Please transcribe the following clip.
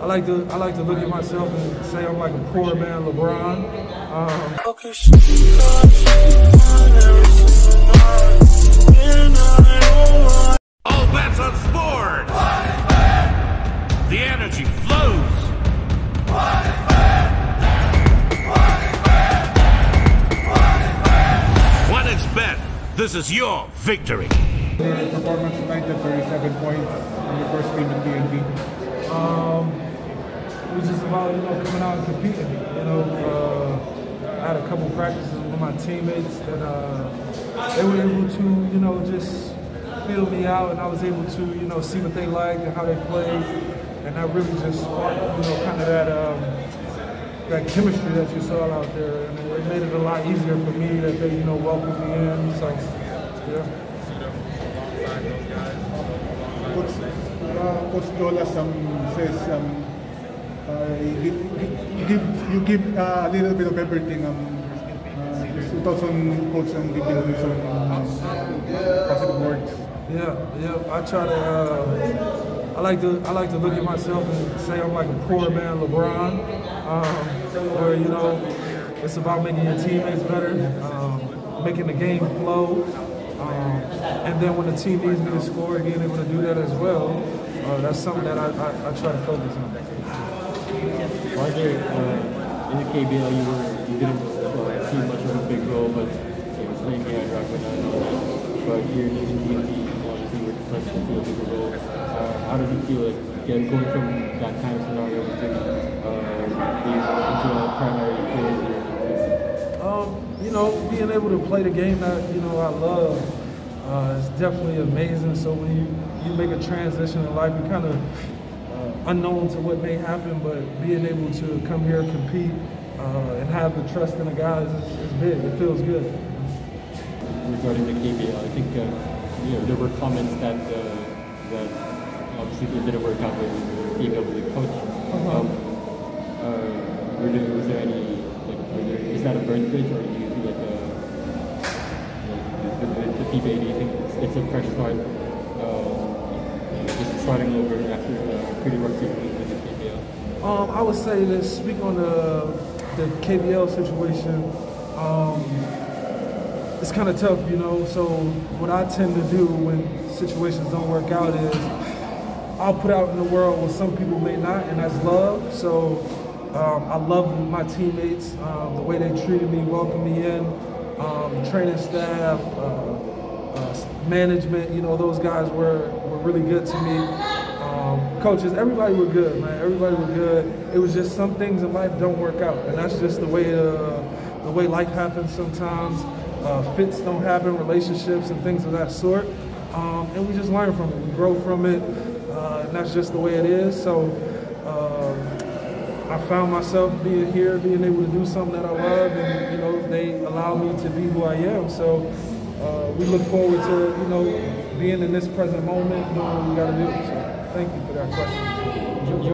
I like to I like to look at myself and say I'm like a poor man LeBron. Um, All bets on sports. The energy flows. One is bet. This is your victory. Your performance tonight at 37 points in your first game in DNB. um, it was just about you know coming out and competing. You know, uh, I had a couple practices with my teammates that uh, they were able to you know just feel me out, and I was able to you know see what they liked and how they played, and that really just sparked you know kind of that. Um, that chemistry that you saw out there, and it made it a lot easier for me that they, you know, welcomed me in. So, yeah. Coach, uh, Coach Jolas um, says uh, you, give- you give, uh, a little bit of everything. Um, uh, it coach um, giving you some um, positive words. Yeah, yeah. I try to. Uh, I like to. I like to look at myself and say I'm like a poor man LeBron, um, where you know it's about making your teammates better, um, making the game flow, um, and then when the team needs me to score, being able to do that as well. Uh, that's something that I, I, I try to focus on. Roger, uh, in the KBL, you were you didn't uh, see much of a big role, but you know, playing here Rockman and that. But here in DMV, obviously, you were touched to see a bigger role. Uh, how did you feel like going from that kind of scenario to uh, into a primary player? Um, you know, being able to play the game that you know I love uh, is definitely amazing. So when you you make a transition in life, you kind of uh, unknown to what may happen, but being able to come here, compete, uh, and have the trust in the guys is, is big. It feels good. regarding the KBL. I think uh, you know there were comments that uh, that obviously it didn't work out with the coach. Um, uh, were there, was there any like there, is that a burn bridge or do you feel like you know, the, the, the PBA? Do you think it's, it's a fresh start? Starting over after a pretty rough the KBL. Um, I would say that speak on the the KBL situation. Um, it's kind of tough, you know. So what I tend to do when situations don't work out is I'll put out in the world what some people may not, and that's love. So um, I love my teammates, um, the way they treated me, welcomed me in, um, training staff, uh, uh, management. You know, those guys were really good to me. Um, coaches, everybody were good, man. Everybody were good. It was just some things in life don't work out, and that's just the way uh, the way life happens sometimes. Uh, fits don't happen, relationships and things of that sort, um, and we just learn from it. We grow from it, uh, and that's just the way it is. So. Uh, I found myself being here, being able to do something that I love, and you know they allow me to be who I am. So uh, we look forward to you know being in this present moment, doing what we got to do. So thank you for that question.